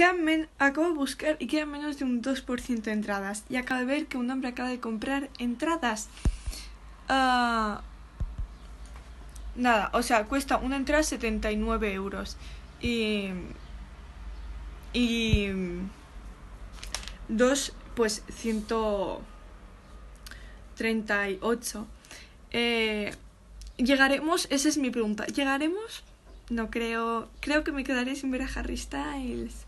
quedan acabo de buscar y quedan menos de un 2% de entradas. Y acabo de ver que un hombre acaba de comprar entradas. Ah, nada, o sea, cuesta una entrada 79 euros. Y. Y. Dos, pues 138. Eh, ¿Llegaremos? Esa es mi pregunta. ¿Llegaremos? No creo. Creo que me quedaré sin ver a Harry Styles.